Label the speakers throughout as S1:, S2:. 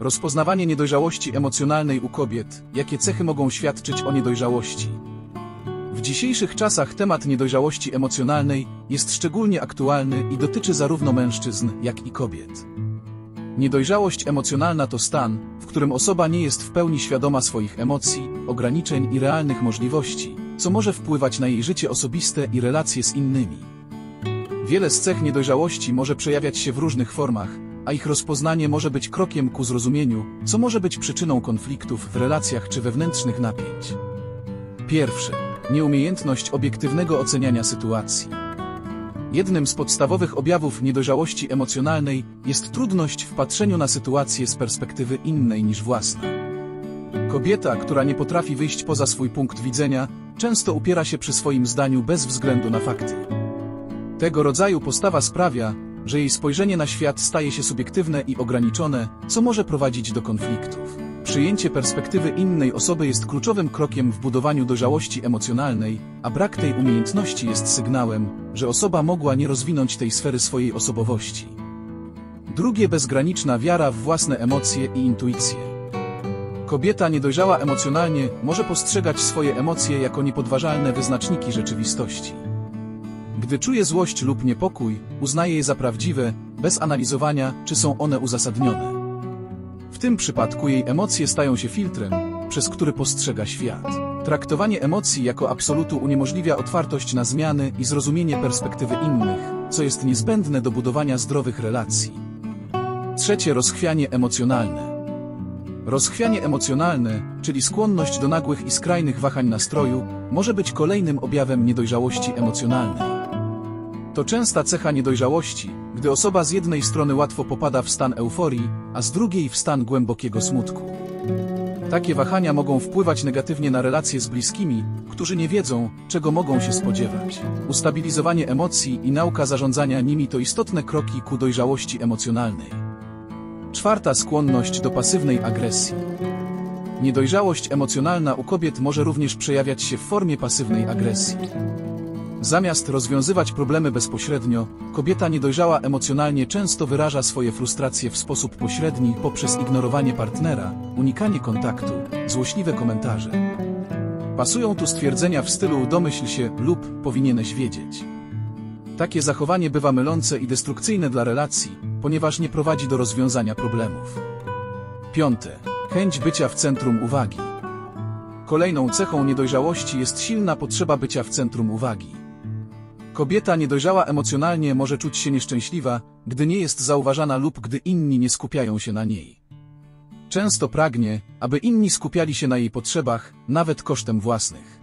S1: Rozpoznawanie niedojrzałości emocjonalnej u kobiet. Jakie cechy mogą świadczyć o niedojrzałości? W dzisiejszych czasach temat niedojrzałości emocjonalnej jest szczególnie aktualny i dotyczy zarówno mężczyzn, jak i kobiet. Niedojrzałość emocjonalna to stan, w którym osoba nie jest w pełni świadoma swoich emocji, ograniczeń i realnych możliwości, co może wpływać na jej życie osobiste i relacje z innymi. Wiele z cech niedojrzałości może przejawiać się w różnych formach, a ich rozpoznanie może być krokiem ku zrozumieniu, co może być przyczyną konfliktów w relacjach czy wewnętrznych napięć. Pierwsze. Nieumiejętność obiektywnego oceniania sytuacji. Jednym z podstawowych objawów niedojrzałości emocjonalnej jest trudność w patrzeniu na sytuację z perspektywy innej niż własna. Kobieta, która nie potrafi wyjść poza swój punkt widzenia, często upiera się przy swoim zdaniu bez względu na fakty. Tego rodzaju postawa sprawia, że jej spojrzenie na świat staje się subiektywne i ograniczone, co może prowadzić do konfliktów. Przyjęcie perspektywy innej osoby jest kluczowym krokiem w budowaniu dojrzałości emocjonalnej, a brak tej umiejętności jest sygnałem, że osoba mogła nie rozwinąć tej sfery swojej osobowości. Drugie bezgraniczna wiara w własne emocje i intuicje. Kobieta niedojrzała emocjonalnie może postrzegać swoje emocje jako niepodważalne wyznaczniki rzeczywistości. Gdy czuje złość lub niepokój, uznaje je za prawdziwe, bez analizowania, czy są one uzasadnione. W tym przypadku jej emocje stają się filtrem, przez który postrzega świat. Traktowanie emocji jako absolutu uniemożliwia otwartość na zmiany i zrozumienie perspektywy innych, co jest niezbędne do budowania zdrowych relacji. Trzecie rozchwianie emocjonalne. Rozchwianie emocjonalne, czyli skłonność do nagłych i skrajnych wahań nastroju, może być kolejnym objawem niedojrzałości emocjonalnej. To częsta cecha niedojrzałości, gdy osoba z jednej strony łatwo popada w stan euforii, a z drugiej w stan głębokiego smutku. Takie wahania mogą wpływać negatywnie na relacje z bliskimi, którzy nie wiedzą, czego mogą się spodziewać. Ustabilizowanie emocji i nauka zarządzania nimi to istotne kroki ku dojrzałości emocjonalnej. Czwarta skłonność do pasywnej agresji. Niedojrzałość emocjonalna u kobiet może również przejawiać się w formie pasywnej agresji. Zamiast rozwiązywać problemy bezpośrednio, kobieta niedojrzała emocjonalnie często wyraża swoje frustracje w sposób pośredni poprzez ignorowanie partnera, unikanie kontaktu, złośliwe komentarze. Pasują tu stwierdzenia w stylu domyśl się lub powinieneś wiedzieć. Takie zachowanie bywa mylące i destrukcyjne dla relacji, ponieważ nie prowadzi do rozwiązania problemów. Piąte. Chęć bycia w centrum uwagi. Kolejną cechą niedojrzałości jest silna potrzeba bycia w centrum uwagi. Kobieta niedojrzała emocjonalnie może czuć się nieszczęśliwa, gdy nie jest zauważana lub gdy inni nie skupiają się na niej. Często pragnie, aby inni skupiali się na jej potrzebach, nawet kosztem własnych.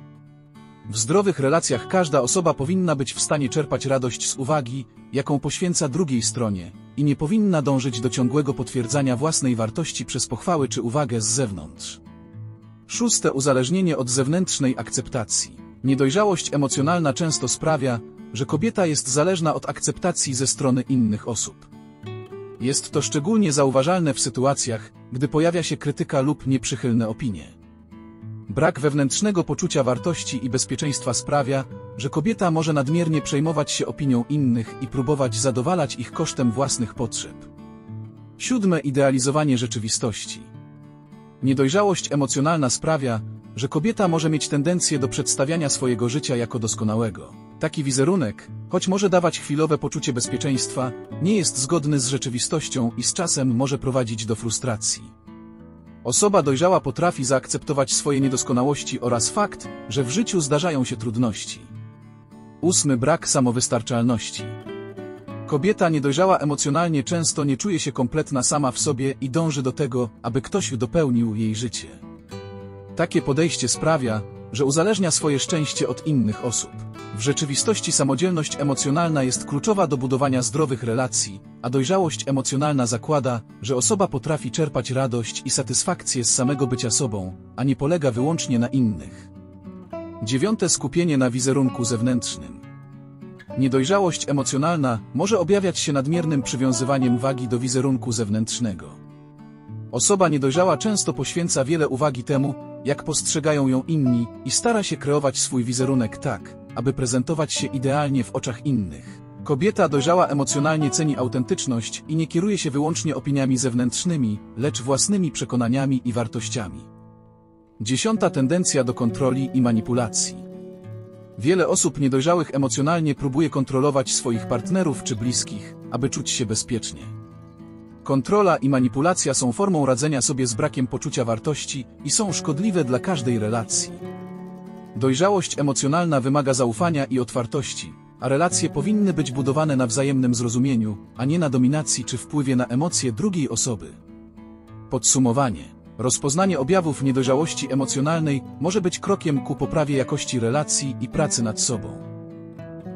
S1: W zdrowych relacjach każda osoba powinna być w stanie czerpać radość z uwagi, jaką poświęca drugiej stronie, i nie powinna dążyć do ciągłego potwierdzania własnej wartości przez pochwały czy uwagę z zewnątrz. Szóste uzależnienie od zewnętrznej akceptacji. Niedojrzałość emocjonalna często sprawia, że kobieta jest zależna od akceptacji ze strony innych osób. Jest to szczególnie zauważalne w sytuacjach, gdy pojawia się krytyka lub nieprzychylne opinie. Brak wewnętrznego poczucia wartości i bezpieczeństwa sprawia, że kobieta może nadmiernie przejmować się opinią innych i próbować zadowalać ich kosztem własnych potrzeb. Siódme idealizowanie rzeczywistości. Niedojrzałość emocjonalna sprawia, że kobieta może mieć tendencję do przedstawiania swojego życia jako doskonałego. Taki wizerunek, choć może dawać chwilowe poczucie bezpieczeństwa, nie jest zgodny z rzeczywistością i z czasem może prowadzić do frustracji. Osoba dojrzała potrafi zaakceptować swoje niedoskonałości oraz fakt, że w życiu zdarzają się trudności. Ósmy brak samowystarczalności. Kobieta niedojrzała emocjonalnie często nie czuje się kompletna sama w sobie i dąży do tego, aby ktoś dopełnił jej życie. Takie podejście sprawia, że uzależnia swoje szczęście od innych osób. W rzeczywistości samodzielność emocjonalna jest kluczowa do budowania zdrowych relacji, a dojrzałość emocjonalna zakłada, że osoba potrafi czerpać radość i satysfakcję z samego bycia sobą, a nie polega wyłącznie na innych. Dziewiąte skupienie na wizerunku zewnętrznym. Niedojrzałość emocjonalna może objawiać się nadmiernym przywiązywaniem wagi do wizerunku zewnętrznego. Osoba niedojrzała często poświęca wiele uwagi temu, jak postrzegają ją inni i stara się kreować swój wizerunek tak, aby prezentować się idealnie w oczach innych. Kobieta dojrzała emocjonalnie ceni autentyczność i nie kieruje się wyłącznie opiniami zewnętrznymi, lecz własnymi przekonaniami i wartościami. Dziesiąta tendencja do kontroli i manipulacji. Wiele osób niedojrzałych emocjonalnie próbuje kontrolować swoich partnerów czy bliskich, aby czuć się bezpiecznie. Kontrola i manipulacja są formą radzenia sobie z brakiem poczucia wartości i są szkodliwe dla każdej relacji. Dojrzałość emocjonalna wymaga zaufania i otwartości, a relacje powinny być budowane na wzajemnym zrozumieniu, a nie na dominacji czy wpływie na emocje drugiej osoby. Podsumowanie. Rozpoznanie objawów niedojrzałości emocjonalnej może być krokiem ku poprawie jakości relacji i pracy nad sobą.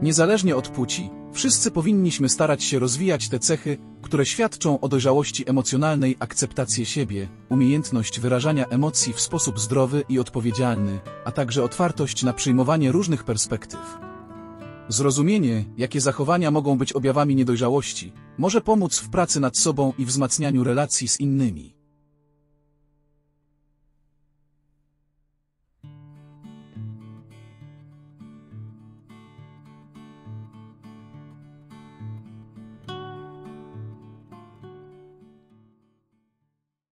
S1: Niezależnie od płci, wszyscy powinniśmy starać się rozwijać te cechy, które świadczą o dojrzałości emocjonalnej, akceptację siebie, umiejętność wyrażania emocji w sposób zdrowy i odpowiedzialny, a także otwartość na przyjmowanie różnych perspektyw. Zrozumienie, jakie zachowania mogą być objawami niedojrzałości, może pomóc w pracy nad sobą i wzmacnianiu relacji z innymi.